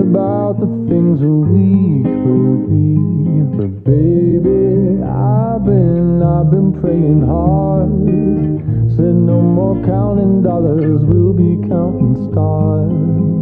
about the things that we could be. But baby, I've been, I've been praying hard. Said no more counting dollars, we'll be counting stars.